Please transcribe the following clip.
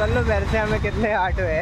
कर लो मेरे से हमें कितने आठ हुए